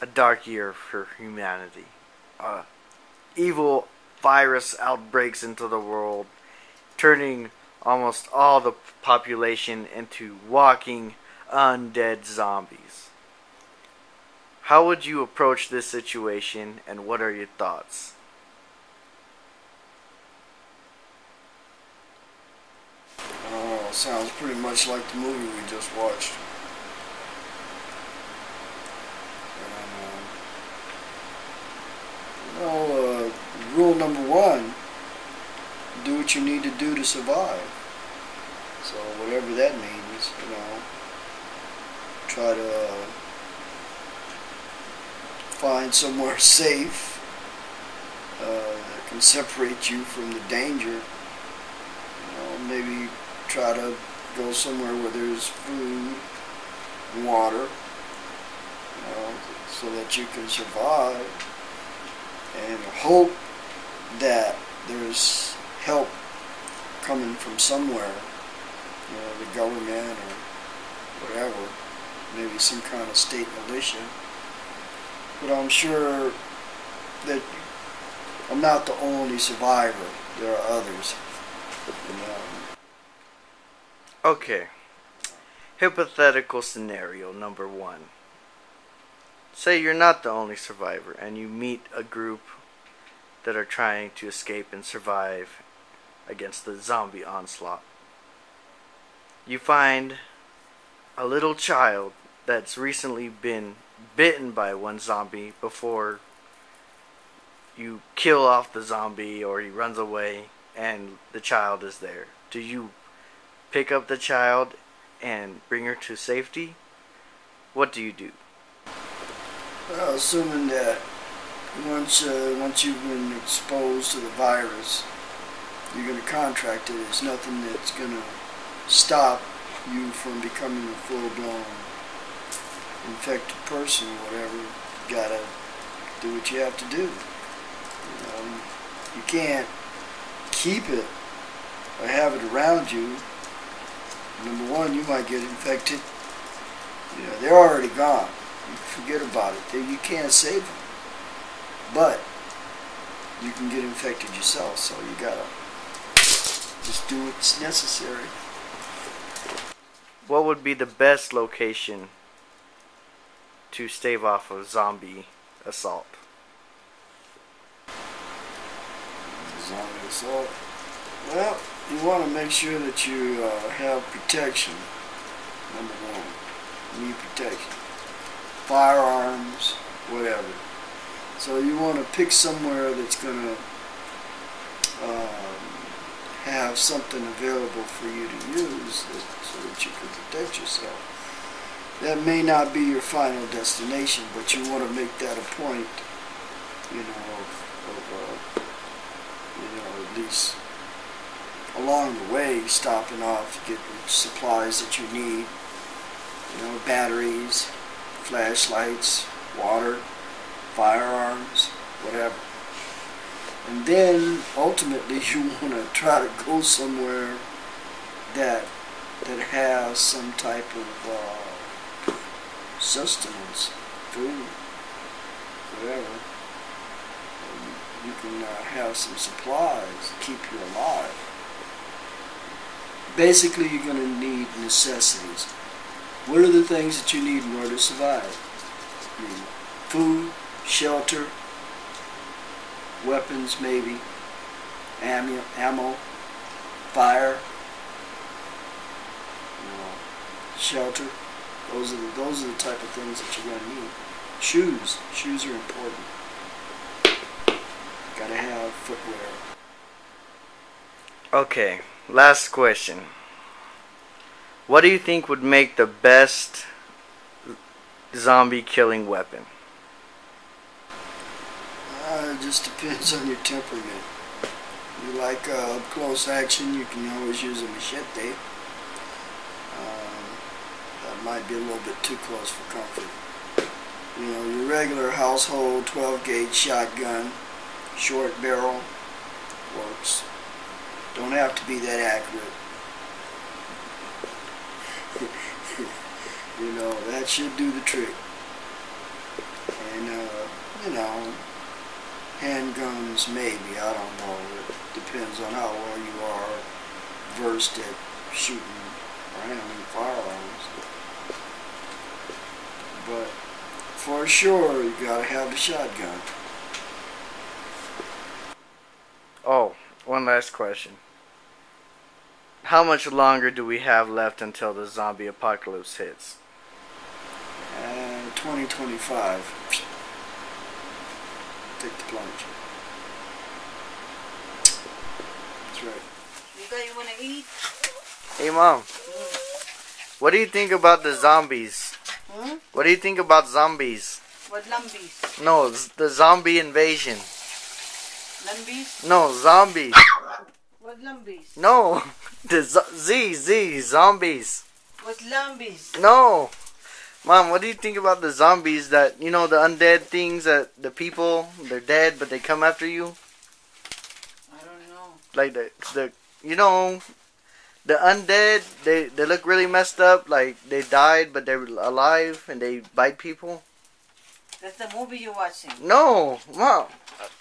a dark year for humanity. Uh, evil virus outbreaks into the world, turning almost all the population into walking undead zombies. How would you approach this situation and what are your thoughts? Uh, sounds pretty much like the movie we just watched. Know, uh, rule number one, do what you need to do to survive. So whatever that means, you know, try to find somewhere safe uh, that can separate you from the danger. You know, maybe try to go somewhere where there's food water, you know, so that you can survive and hope that there's help coming from somewhere, you know, the government or whatever, maybe some kind of state militia. But I'm sure that I'm not the only survivor. There are others. Okay. Hypothetical scenario number one. Say you're not the only survivor and you meet a group that are trying to escape and survive against the zombie onslaught. You find a little child that's recently been bitten by one zombie before you kill off the zombie or he runs away and the child is there. Do you pick up the child and bring her to safety? What do you do? Well, assuming that once uh, once you've been exposed to the virus, you're going to contract it. There's nothing that's going to stop you from becoming a full-blown infected person or whatever. You gotta do what you have to do. You, you can't keep it or have it around you. Number one, you might get infected. Know, they're already gone. Forget about it. You can't save them. But you can get infected yourself, so you gotta just do what's necessary. What would be the best location to stave off a zombie assault? Zombie assault. Well, you want to make sure that you uh, have protection. Number one, you need protection. Firearms, whatever. So you want to pick somewhere that's going to um, have something available for you to use that, so that you can protect yourself. That may not be your final destination, but you want to make that a point, you know, of, of uh, you know, at least along the way, stopping off to get supplies that you need, you know, batteries, flashlights, water, firearms, whatever. And then ultimately you want to try to go somewhere that that has some type of uh, sustenance, food, whatever. And you can uh, have some supplies to keep you alive. Basically, you're going to need necessities. What are the things that you need in order to survive? Food, shelter, weapons maybe, ammo, ammo fire, you know, shelter. Those are the, those are the type of things that you're going to need. Shoes. Shoes are important. Got to have footwear. Okay, last question. What do you think would make the best zombie killing weapon? Uh, it just depends on your temperament. You like uh, close action, you can always use a machete. Um, that might be a little bit too close for comfort. You know, your regular household 12 gauge shotgun, short barrel, works. Don't have to be that accurate. you know, that should do the trick. And, uh, you know, handguns maybe, I don't know. It depends on how well you are versed at shooting handling firearms. But for sure, you gotta have the shotgun. Oh, one last question. How much longer do we have left until the zombie apocalypse hits? And 2025. Take the plunge. That's right. You guys wanna eat? Hey, Mom. What do you think about the zombies? Hmm? What do you think about zombies? What lumbies? No, the zombie invasion. Lumbies? No, zombies. What lumbies? No, the Z, Z, zombies. What lumbies? No. Mom, what do you think about the zombies that, you know, the undead things that the people, they're dead, but they come after you? I don't know. Like the, the you know, the undead, they, they look really messed up, like they died, but they're alive and they bite people? That's the movie you're watching. No, Mom.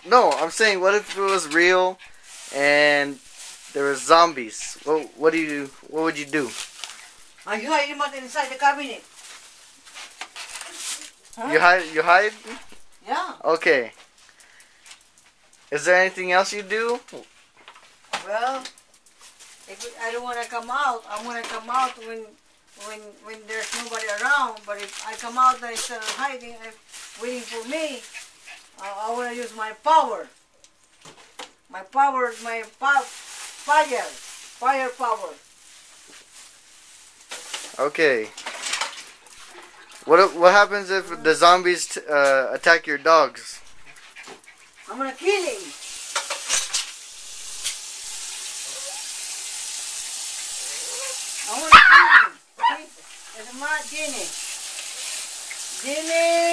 No, I'm saying, what if it was real and there were zombies? What, what do you, what would you do? I hide him inside the cabinet. Huh? You hide, you hide? Yeah. Okay. Is there anything else you do? Well, if I don't want to come out, I'm gonna come out when when when there's nobody around. But if I come out and instead of hiding and waiting for me, I, I want to use my power. My power, is my pa- fire, fire power. Okay. What what happens if the zombies t- uh, attack your dogs? I'm gonna kill him. I want to kill him. It's my Jenny. Jenny.